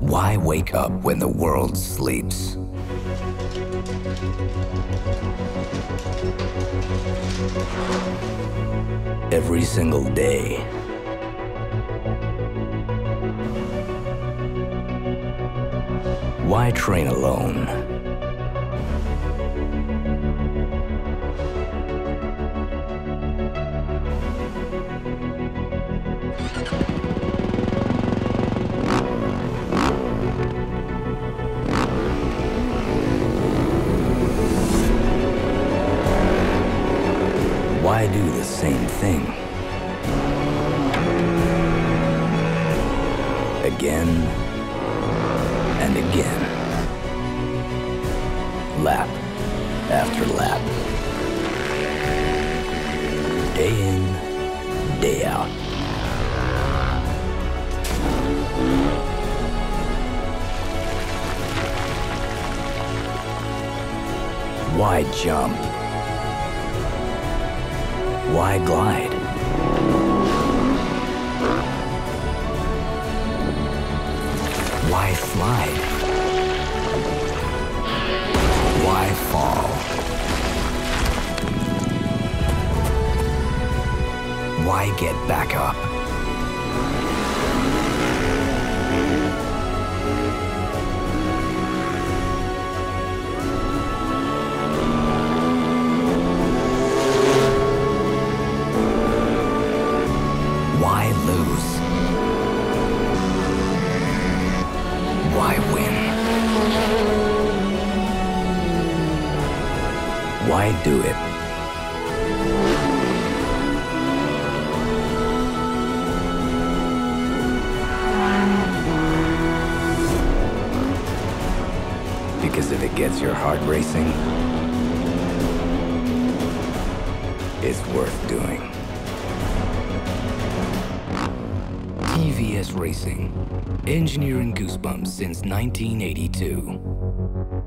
Why wake up when the world sleeps? Every single day. Why train alone? Why do the same thing? Again and again. Lap after lap. Day in, day out. Why jump? Why glide? Why slide? Why fall? Why get back up? Why lose? Why win? Why do it? Because if it gets your heart racing, it's worth doing. TVS Racing, engineering goosebumps since 1982.